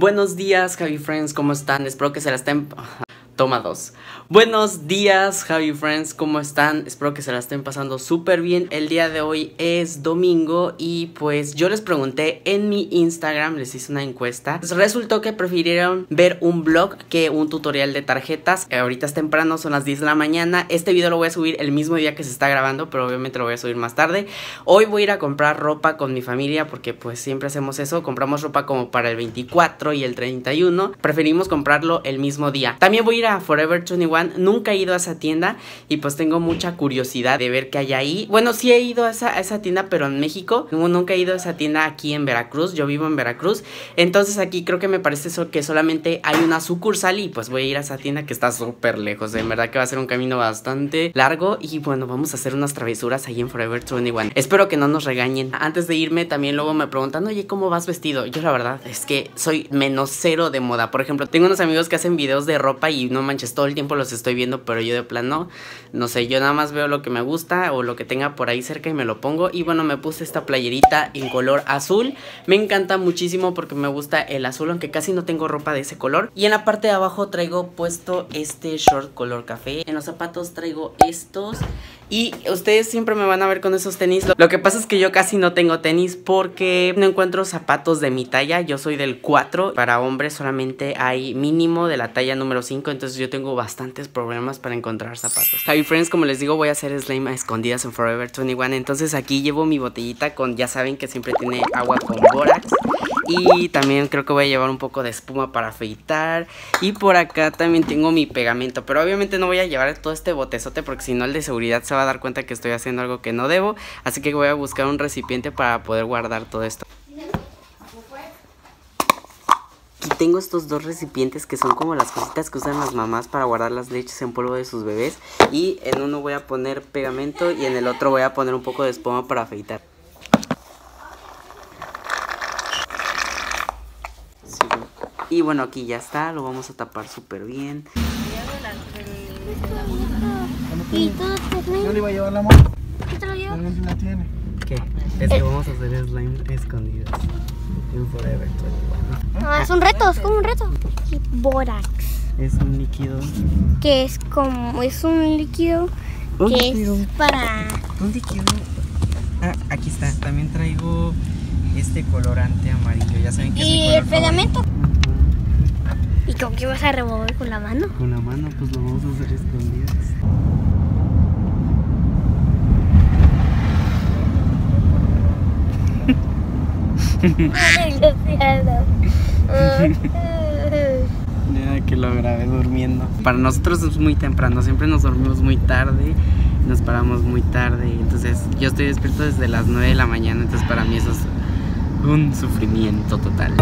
Buenos días, Javi Friends, ¿cómo están? Espero que se la estén... Toma dos. Buenos días, Javi Friends, ¿cómo están? Espero que se la estén pasando súper bien. El día de hoy es domingo y pues yo les pregunté en mi Instagram, les hice una encuesta. Pues resultó que prefirieron ver un vlog que un tutorial de tarjetas. Ahorita es temprano, son las 10 de la mañana. Este video lo voy a subir el mismo día que se está grabando, pero obviamente lo voy a subir más tarde. Hoy voy a ir a comprar ropa con mi familia porque pues siempre hacemos eso. Compramos ropa como para el 24 y el 31. Preferimos comprarlo el mismo día. También voy a ir a Forever 21. Nunca he ido a esa tienda y pues tengo mucha curiosidad de ver qué hay ahí. Bueno, sí he ido a esa, esa tienda, pero en México. Nunca he ido a esa tienda aquí en Veracruz. Yo vivo en Veracruz. Entonces aquí creo que me parece eso que solamente hay una sucursal y pues voy a ir a esa tienda que está súper lejos. En verdad que va a ser un camino bastante largo y bueno, vamos a hacer unas travesuras ahí en Forever 21. Espero que no nos regañen. Antes de irme también luego me preguntan, oye, ¿cómo vas vestido? Yo la verdad es que soy menos cero de moda. Por ejemplo, tengo unos amigos que hacen videos de ropa y no manches, todo el tiempo los estoy viendo, pero yo de plano, no sé, yo nada más veo lo que me gusta o lo que tenga por ahí cerca y me lo pongo. Y bueno, me puse esta playerita en color azul. Me encanta muchísimo porque me gusta el azul, aunque casi no tengo ropa de ese color. Y en la parte de abajo traigo puesto este short color café. En los zapatos traigo estos. Y ustedes siempre me van a ver con esos tenis. Lo que pasa es que yo casi no tengo tenis porque no encuentro zapatos de mi talla. Yo soy del 4. Para hombres solamente hay mínimo de la talla número 5. Entonces yo tengo bastantes problemas para encontrar zapatos. Hi friends, como les digo, voy a hacer slime a escondidas en Forever 21. Entonces aquí llevo mi botellita con, ya saben que siempre tiene agua con borax. Y también creo que voy a llevar un poco de espuma para afeitar. Y por acá también tengo mi pegamento. Pero obviamente no voy a llevar todo este botezote porque si no el de seguridad se va a dar cuenta que estoy haciendo algo que no debo. Así que voy a buscar un recipiente para poder guardar todo esto. Aquí tengo estos dos recipientes que son como las cositas que usan las mamás para guardar las leches en polvo de sus bebés. Y en uno voy a poner pegamento y en el otro voy a poner un poco de espuma para afeitar. Y bueno, aquí ya está, lo vamos a tapar súper bien. ¿Y todo Yo le iba a llevar la moto, ¿Qué te lo llevo? la tiene. ¿Qué? Es que vamos a hacer slime escondidos. En Forever 21. Ah, son retos, como un reto. Borax, Es un líquido. que es como, es un líquido Un que líquido. es para... Un líquido. Ah, aquí está. También traigo este colorante amarillo. Ya saben que es mi Y color el pegamento. favorito. ¿Y con qué vas a remover con la mano? Con la mano, pues lo vamos a hacer escondidos. Ya que lo grabé durmiendo. Para nosotros es muy temprano, siempre nos dormimos muy tarde, nos paramos muy tarde. Entonces yo estoy despierto desde las 9 de la mañana, entonces para mí eso es un sufrimiento total.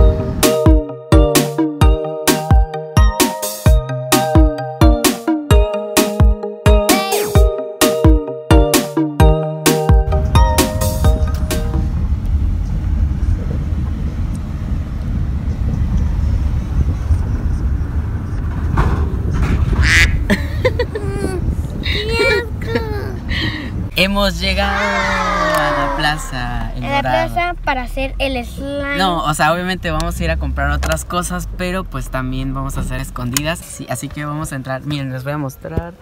Hemos llegado a la plaza. En la Dorado. plaza para hacer el slime. No, o sea, obviamente vamos a ir a comprar otras cosas, pero pues también vamos a hacer escondidas. Sí, así que vamos a entrar. Miren, les voy a mostrar.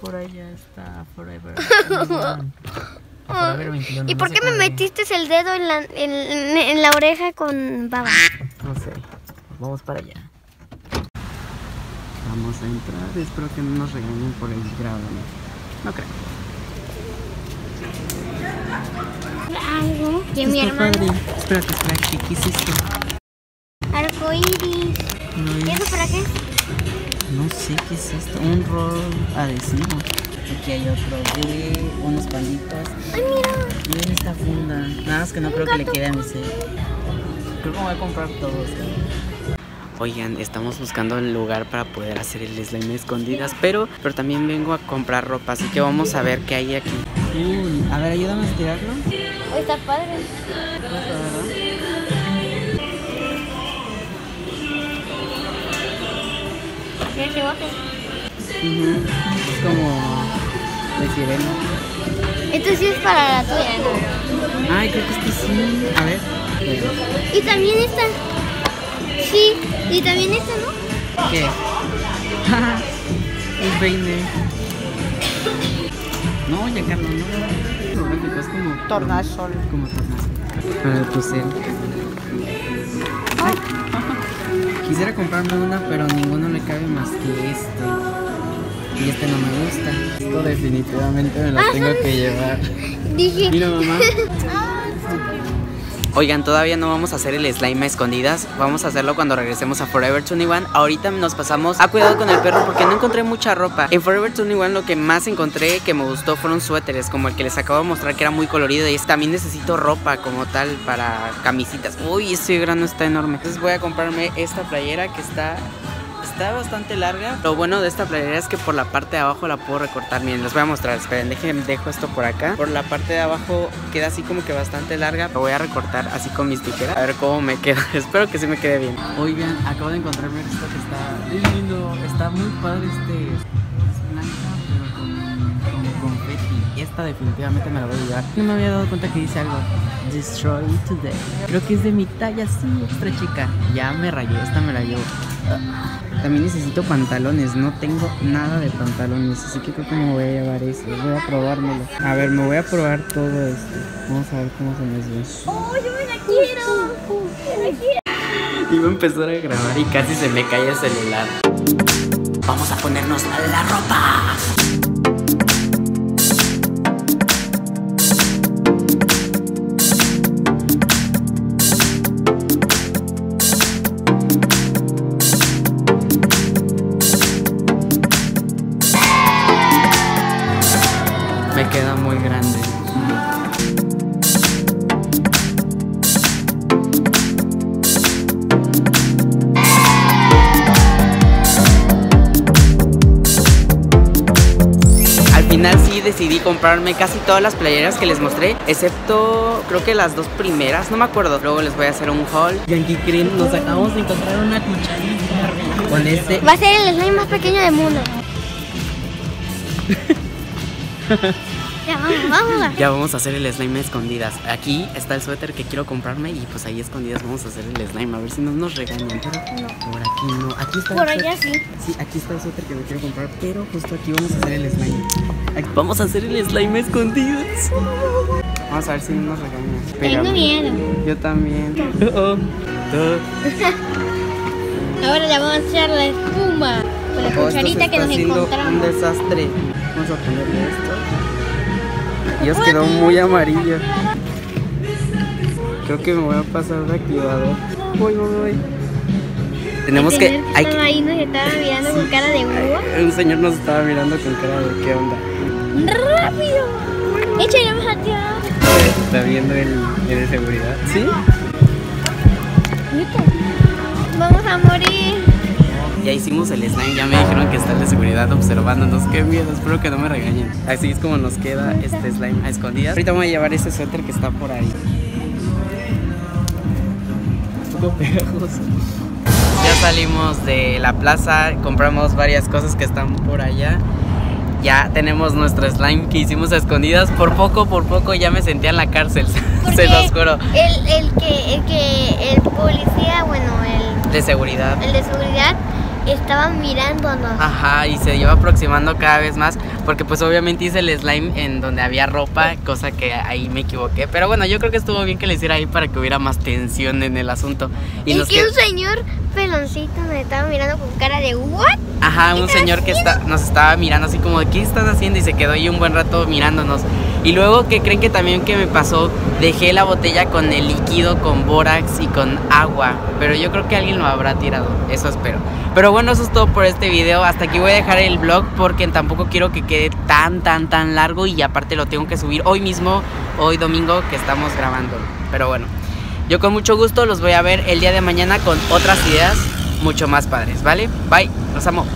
Por allá está Forever 21. Forever 21, ¿Y no por qué me metiste el dedo en la, en, en la oreja con baba? No sé. Vamos para allá. Vamos a entrar. Espero que no nos regañen por el grado. No creo. Algo que mi hermano. padre. Espérate, espérate. ¿Qué es esto? Arcoíris. No, ¿Y es- eso para qué? No sé qué es esto. Un rol adhesivo. Aquí hay otro de unos panditas. Ay, mira. Miren esta funda. Nada más que no creo que le quede a mi set. Creo que me voy a comprar todos. Oigan, estamos buscando el lugar para poder hacer el slime escondidas, pero, pero también vengo a comprar ropa, así que vamos a ver qué hay aquí. Uy, a ver, ayúdame a estirarlo. Está padre. Mira qué bote. Ujú, Es como de sirena. Esto sí es para la tuya, ¿no? Ay, creo que este sí. A ver. Y también esta. Sí, Y también esto, ¿no? ¿Qué? El peine. No, ya Carlos, no. Es como. Tornasol. Como tornasol. Para tu cel. Quisiera comprarme una, pero ninguno le cabe más que este. Y este no me gusta. Esto definitivamente me lo tengo que llevar. Dije. Mira, mamá. Oigan, todavía no vamos a hacer el slime a escondidas. Vamos a hacerlo cuando regresemos a Forever 21. Ahorita nos pasamos a cuidado con el perro porque no encontré mucha ropa. En Forever 21 lo que más encontré que me gustó fueron suéteres, como el que les acabo de mostrar que era muy colorido. Y también necesito ropa como tal para camisitas. Uy, este grano está enorme. Entonces voy a comprarme esta playera que está está bastante larga. Lo bueno de esta playera es que por la parte de abajo la puedo recortar. Miren, les voy a mostrar. Esperen, dejo esto por acá. Por la parte de abajo queda así como que bastante larga. Lo voy a recortar así con mis tijeras. A ver cómo me queda. Espero que sí me quede bien. Oigan, acabo de encontrarme esto que está lindo. Está muy padre este. Esta definitivamente me la voy a llevar. No me había dado cuenta que dice algo. Destroy today. Creo que es de mi talla, sí, extra chica. Ya me rayé, esta me la llevo. También necesito pantalones, no tengo nada de pantalones, así que creo que me voy a llevar eso, voy a probármelo. A ver, me voy a probar todo esto. Vamos a ver cómo se me ve. ¡Oh, yo me la quiero! ¡Me la quiero! Iba a empezar a grabar y casi se me cae el celular. Vamos a ponernos la ropa. Final sí decidí comprarme casi todas las playeras que les mostré, excepto creo que las dos primeras, no me acuerdo. Luego les voy a hacer un haul. Yankee Cream, nos acabamos de encontrar una cucharita con este Va a ser el slime más pequeño del mundo. ya, vamos, vamos. Ya vamos a hacer el slime a escondidas. Aquí está el suéter que quiero comprarme y pues ahí escondidas vamos a hacer el slime. A ver si no nos regañan. Pero por aquí no. Aquí está Por el allá sí. Sí, aquí está el suéter que me quiero comprar, pero justo aquí vamos a hacer el slime. Aquí vamos a hacer el slime a escondidas. Vamos a ver si no nos regañan. Tengo miedo. Yo también. Oh, oh. Ahora le vamos a echar la espuma con la Oh, cucharita que nos encontramos. Un desastre. Vamos a ponerle esto. Dios quedó muy amarillo. Creo que me voy a pasar de activador. Voy, voy, voy. Tenemos que. Hay ahí nos estaba mirando con cara de búho. un señor nos estaba mirando con cara de qué onda. ¡Rápido! Échale más a ti. Está viendo el, el de seguridad. ¿Sí? Vamos a morir. Ya hicimos el slime, ya me dijeron que está el de seguridad observándonos. Qué miedo, espero que no me regañen. Así es como nos queda este slime a escondidas. Ahorita voy a llevar ese suéter que está por ahí. Un poco pegajoso. Ya salimos de la plaza, compramos varias cosas que están por allá. Ya tenemos nuestro slime que hicimos a escondidas. Por poco, por poco ya me sentía en la cárcel. Se los juro. El, el que, el que, el policía, bueno, el, De seguridad. el de seguridad estaba mirándonos. Ajá, y se iba aproximando cada vez más, porque pues obviamente hice el slime en donde había ropa, cosa que ahí me equivoqué. Pero bueno, yo creo que estuvo bien que le hiciera ahí para que hubiera más tensión en el asunto. Y que un señor peloncito nos estaba mirando con cara de ¿what? Ajá, un señor que está, nos estaba mirando así como, ¿qué están haciendo? Y se quedó ahí un buen rato mirándonos. Y luego, ¿qué creen que también que me pasó? Dejé la botella con el líquido, con bórax y con agua. Pero yo creo que alguien lo habrá tirado, eso espero. Pero bueno, eso es todo por este video. Hasta aquí voy a dejar el vlog porque tampoco quiero que quede tan, tan, tan largo. Y aparte lo tengo que subir hoy mismo, hoy domingo que estamos grabando. Pero bueno, yo con mucho gusto los voy a ver el día de mañana con otras ideas mucho más padres, ¿vale? Bye, los amo.